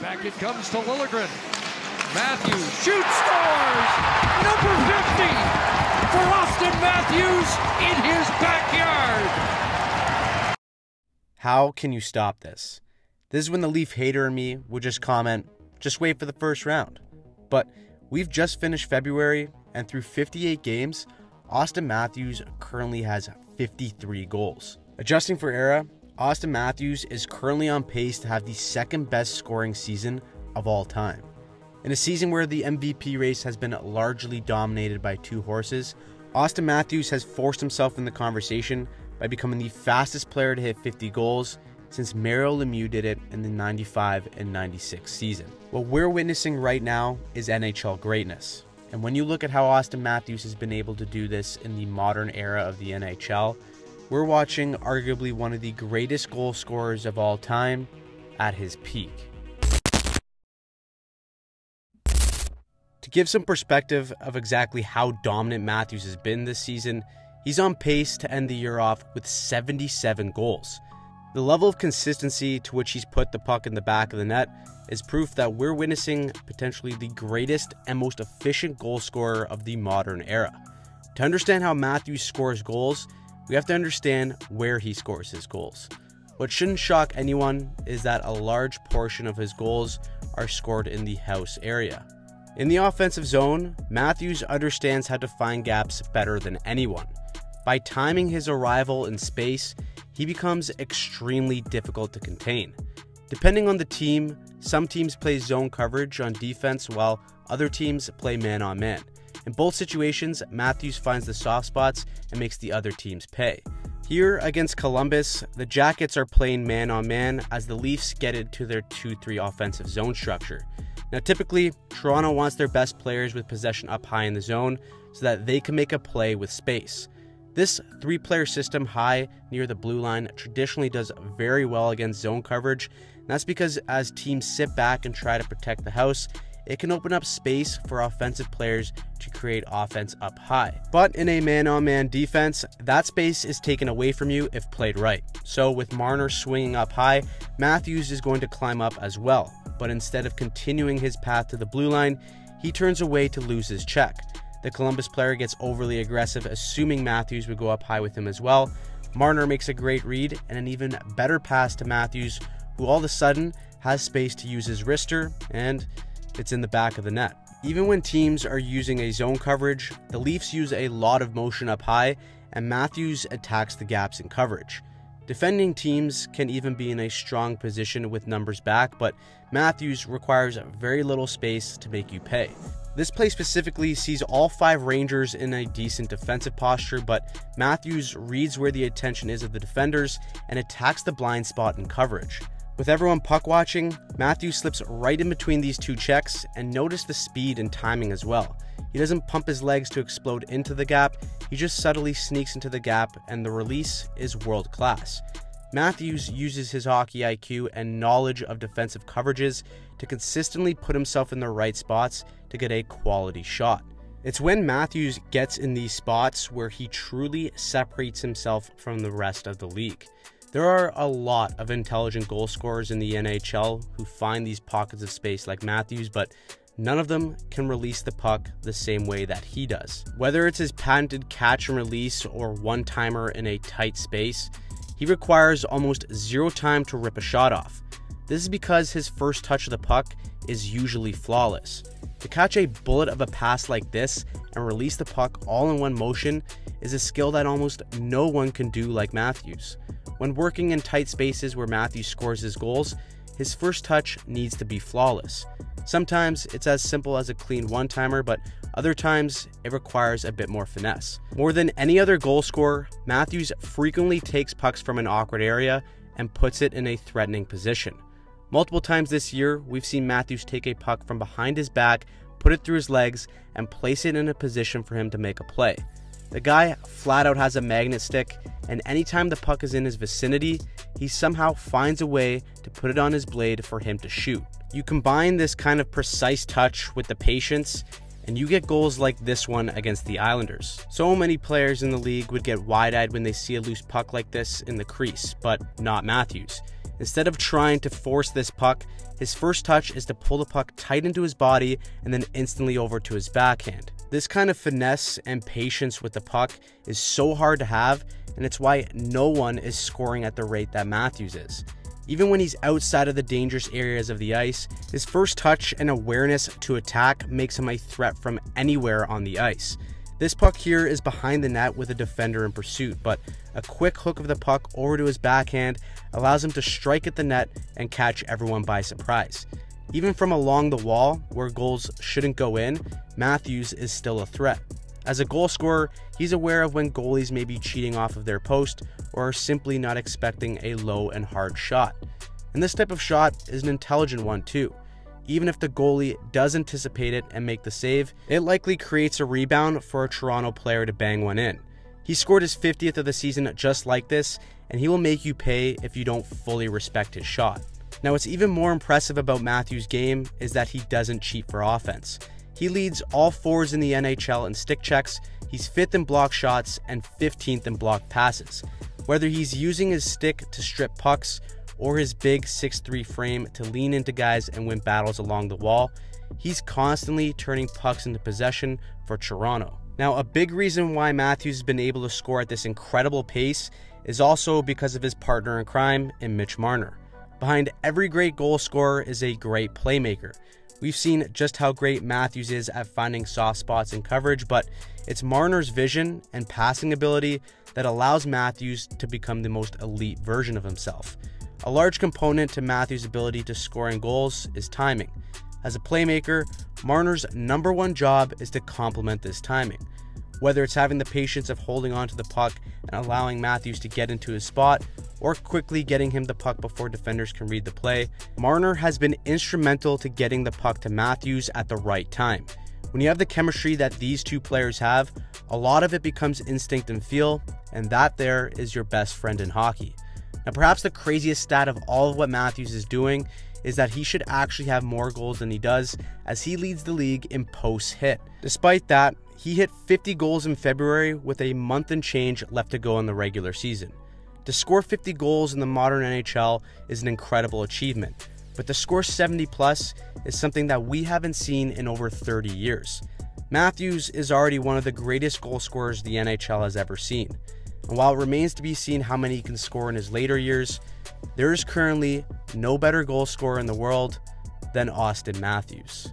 Back it comes to Liljegren. Matthews shoots, scores! Number 50 for Auston Matthews in his backyard. How can you stop this? This is when the Leaf hater in me would just comment, just wait for the first round. But we've just finished February, and through 58 games, Auston Matthews currently has 53 goals. Adjusting for era, Auston Matthews is currently on pace to have the second best scoring season of all time. In a season where the MVP race has been largely dominated by two horses, Auston Matthews has forced himself in the conversation by becoming the fastest player to hit 50 goals since Mario Lemieux did it in the 95 and 96 season. What we're witnessing right now is NHL greatness. And when you look at how Auston Matthews has been able to do this in the modern era of the NHL, we're watching arguably one of the greatest goal scorers of all time at his peak. To give some perspective of exactly how dominant Matthews has been this season, he's on pace to end the year off with 77 goals. The level of consistency to which he's put the puck in the back of the net is proof that we're witnessing potentially the greatest and most efficient goal scorer of the modern era. To understand how Matthews scores goals, we have to understand where he scores his goals. What shouldn't shock anyone is that a large portion of his goals are scored in the house area. In the offensive zone, Matthews understands how to find gaps better than anyone. By timing his arrival in space, he becomes extremely difficult to contain. Depending on the team, some teams play zone coverage on defense while other teams play man on man. In both situations, Matthews finds the soft spots and makes the other teams pay. Here against Columbus, the Jackets are playing man on man as the Leafs get into their 2 3 offensive zone structure. Now, typically, Toronto wants their best players with possession up high in the zone so that they can make a play with space. This three player system high near the blue line traditionally does very well against zone coverage. And that's because as teams sit back and try to protect the house, it can open up space for offensive players to create offense up high. But in a man on man defense, that space is taken away from you if played right. So with Marner swinging up high, Matthews is going to climb up as well. But instead of continuing his path to the blue line, he turns away to lose his check. The Columbus player gets overly aggressive, assuming Matthews would go up high with him as well. Marner makes a great read and an even better pass to Matthews, who all of a sudden has space to use his wrister, and it's in the back of the net. Even when teams are using a zone coverage, the Leafs use a lot of motion up high, and Matthews attacks the gaps in coverage. Defending teams can even be in a strong position with numbers back, but Matthews requires very little space to make you pay. This play specifically sees all five Rangers in a decent defensive posture, but Matthews reads where the attention is of the defenders and attacks the blind spot in coverage. With everyone puck watching, Matthew slips right in between these two checks and notice the speed and timing as well. He doesn't pump his legs to explode into the gap, he just subtly sneaks into the gap and the release is world class. Matthews uses his hockey IQ and knowledge of defensive coverages to consistently put himself in the right spots to get a quality shot. It's when Matthews gets in these spots where he truly separates himself from the rest of the league. There are a lot of intelligent goal scorers in the NHL who find these pockets of space like Matthews, but none of them can release the puck the same way that he does. Whether it's his patented catch and release or one timer in a tight space, he requires almost zero time to rip a shot off. This is because his first touch of the puck is usually flawless. To catch a bullet of a pass like this and release the puck all in one motion is a skill that almost no one can do like Matthews. When working in tight spaces where Matthews scores his goals, his first touch needs to be flawless. Sometimes it's as simple as a clean one timer, but other times it requires a bit more finesse. More than any other goal scorer, Matthews frequently takes pucks from an awkward area and puts it in a threatening position. Multiple times this year, we've seen Matthews take a puck from behind his back, put it through his legs, and place it in a position for him to make a play. The guy flat out has a magnet stick, and anytime the puck is in his vicinity, he somehow finds a way to put it on his blade for him to shoot. You combine this kind of precise touch with the patience, and you get goals like this one against the Islanders. So many players in the league would get wide eyed when they see a loose puck like this in the crease, but not Matthews. Instead of trying to force this puck, his first touch is to pull the puck tight into his body and then instantly over to his backhand. This kind of finesse and patience with the puck is so hard to have, and it's why no one is scoring at the rate that Matthews is. Even when he's outside of the dangerous areas of the ice, his first touch and awareness to attack makes him a threat from anywhere on the ice. This puck here is behind the net with a defender in pursuit, but a quick hook of the puck over to his backhand allows him to strike at the net and catch everyone by surprise. Even from along the wall, where goals shouldn't go in, Matthews is still a threat. As a goal scorer, he's aware of when goalies may be cheating off of their post or are simply not expecting a low and hard shot. And this type of shot is an intelligent one too even if the goalie does anticipate it and make the save, it likely creates a rebound for a Toronto player to bang one in. He scored his 50th of the season just like this, and he will make you pay if you don't fully respect his shot. Now, what's even more impressive about Matthews' game is that he doesn't cheat for offense. He leads all fours in the NHL in stick checks, he's 5th in block shots, and 15th in block passes. Whether he's using his stick to strip pucks or his big 6'3 frame to lean into guys and win battles along the wall, he's constantly turning pucks into possession for Toronto. Now, a big reason why Matthews has been able to score at this incredible pace is also because of his partner in crime in Mitch Marner. Behind every great goal scorer is a great playmaker. We've seen just how great Matthews is at finding soft spots in coverage, but it's Marner's vision and passing ability that allows Matthews to become the most elite version of himself. A large component to Matthews' ability to scoring goals is timing. As a playmaker, Marner's number one job is to complement this timing. Whether it's having the patience of holding onto the puck and allowing Matthews to get into his spot, or quickly getting him the puck before defenders can read the play, Marner has been instrumental to getting the puck to Matthews at the right time. When you have the chemistry that these two players have, a lot of it becomes instinct and feel, and that there is your best friend in hockey. Now, perhaps the craziest stat of all of what Matthews is doing is that he should actually have more goals than he does, as he leads the league in posts hit. Despite that, he hit 50 goals in February with a month and change left to go in the regular season. To score 50 goals in the modern NHL is an incredible achievement, but to score 70 plus is something that we haven't seen in over 30 years. Matthews is already one of the greatest goal scorers the NHL has ever seen. And while it remains to be seen how many he can score in his later years, there is currently no better goal scorer in the world than Auston Matthews.